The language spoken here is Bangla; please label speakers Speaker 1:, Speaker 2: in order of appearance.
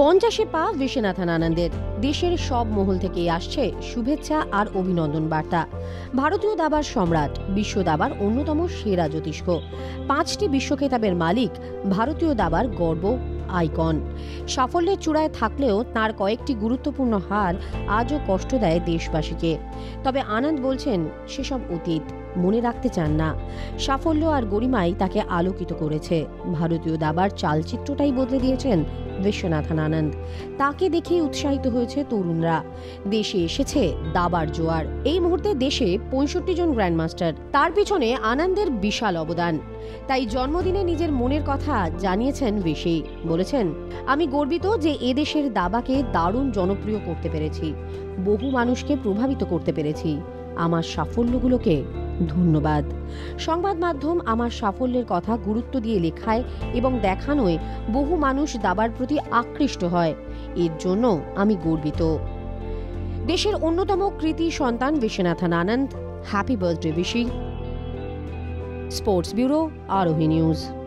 Speaker 1: পঞ্চাশে পা বিশ্বনাথন আনন্দের। দেশের সব মহল থেকে আসছে শুভেচ্ছা আর অভিনন্দন বার্তা। ভারতীয় দাবার সম্রাট, বিশ্ব দাবার অন্যতম সেরা জ্যোতিষ্ক। পাঁচটি বিশ্ব খেতাবের মালিক ভারতীয় দাবার গর্ব, আইকন। সাফল্যের চূড়ায় থাকলেও তার কয়েকটি গুরুত্বপূর্ণ হার আজও কষ্ট দেয় দেশবাসীকে। তবে আনন্দ বলছেন সেসব অতীত। মনে রাখতে চান না। সাফল্য আর গরিমাই তাকে আলোকিত করেছে। ভারতীয় দাবার চালচিত্রটাই বদলে দিয়েছেন বিশ্বনাথন আনন্দ। তাকে দেখেই উৎসাহিত হয়েছে তরুণরা। দেশে এসেছে দাবার জোয়ার। এই মুহূর্তে দেশে পঁয়ষট্টি জন গ্র্যান্ডমাস্টার। তার পিছনে আনন্দের বিশাল অবদান। তাই জন্মদিনে নিজের মনের কথা জানিয়েছেন বেশি। বলেছেন, আমি গর্বিত যে এদেশের দাবাকে দারুণ জনপ্রিয় করতে পেরেছি। বহু মানুষকে প্রভাবিত করতে পেরেছি। আমার সাফল্যগুলোকে ধন্যবাদ। সংবাদ মাধ্যম আমার সাফল্যের কথা গুরুত্ব দিয়ে লেখায় এবং দেখানোয় বহু মানুষ দাবার প্রতি আকৃষ্ট হয়। এর জন্য আমি গর্বিত। দেশের অন্যতম কৃতি সন্তান বিশ্বনাথন আনন্দ। হ্যাপি বার্থডে বিশি স্পোর্টস ব্যুরো আরোহী নিউজ